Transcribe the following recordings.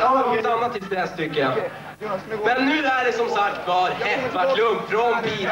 Jag har annat till det här stycket. Men nu är det som sagt var Heffarklump från Piteå.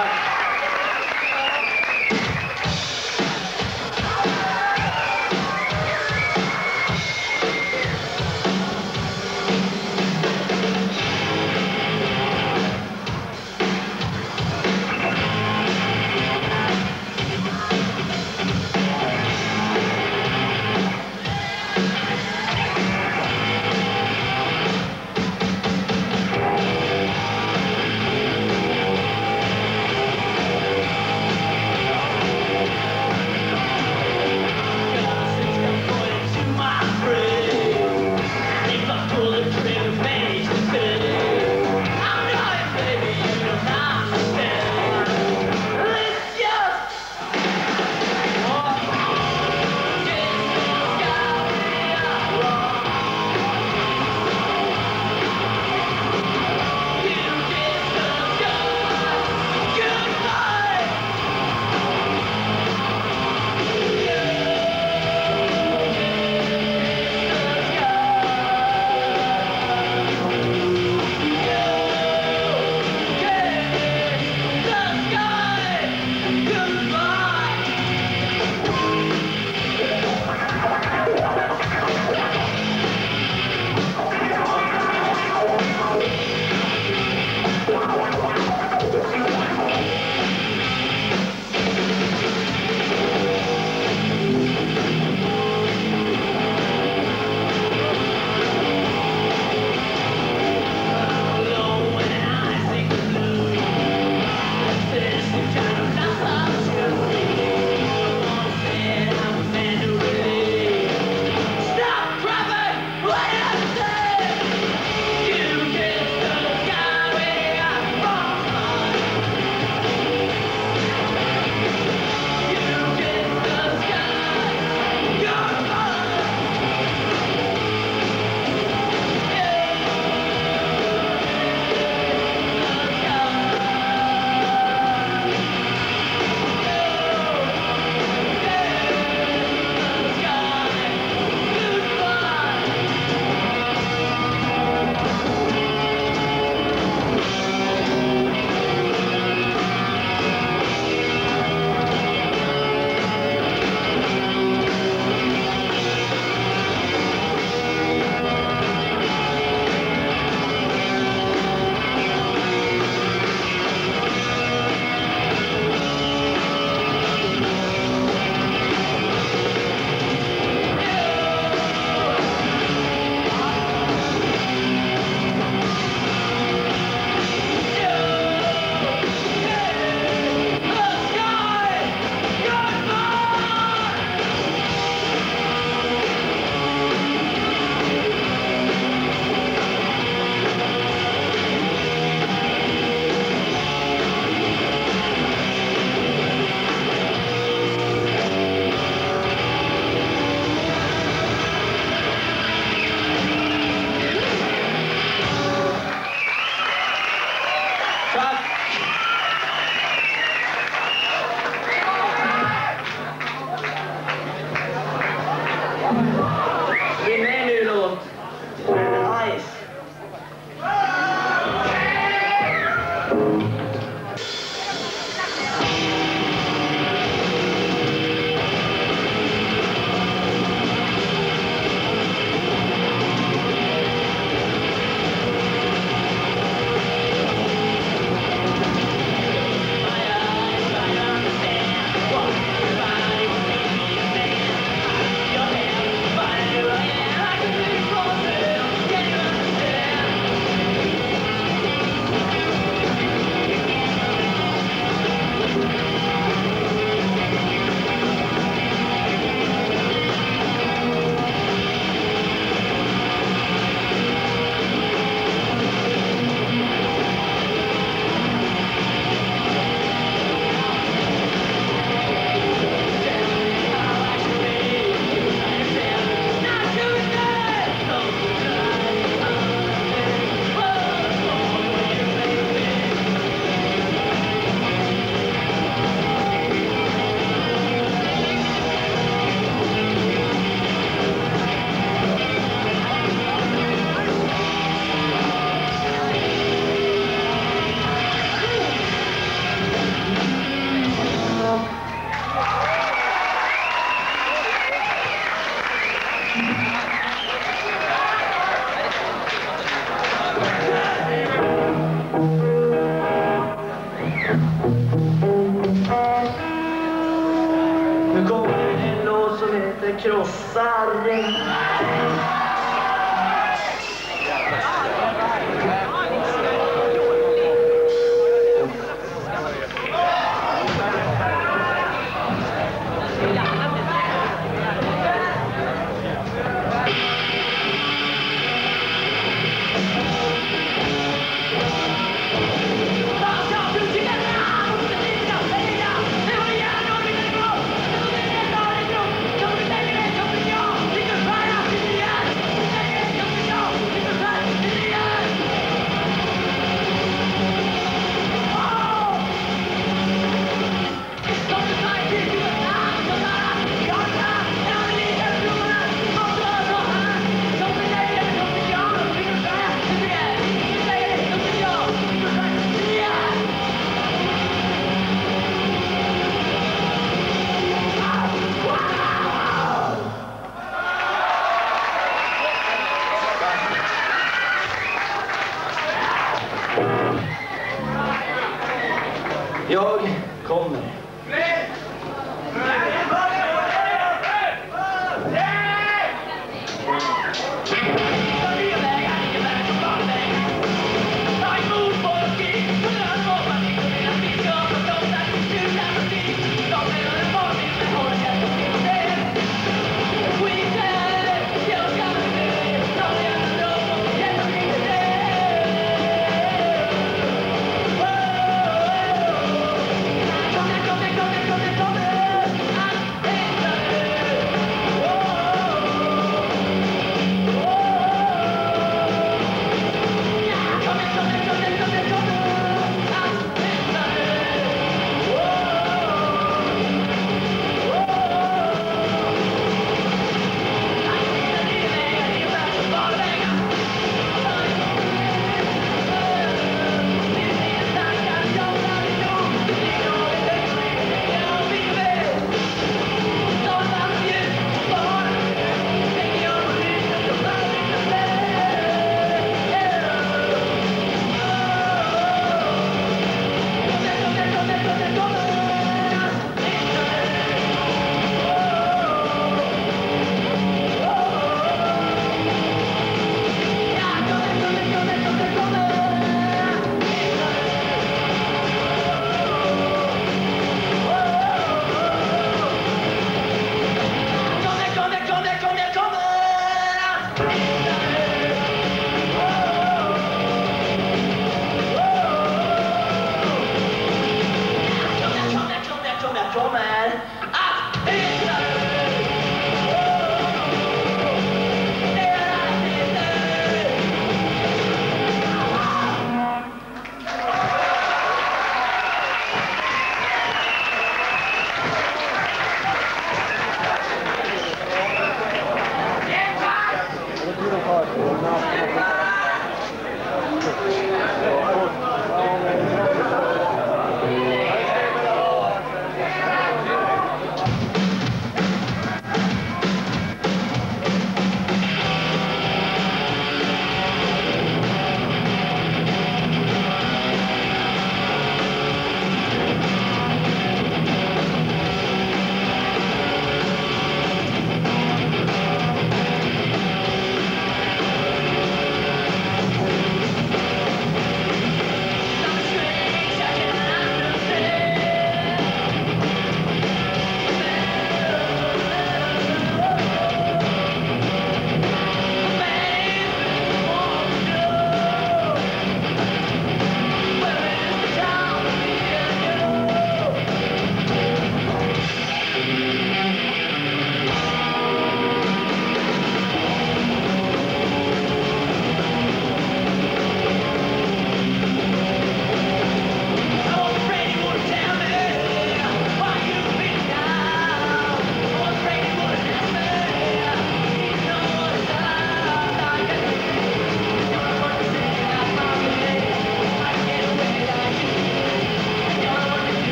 Black.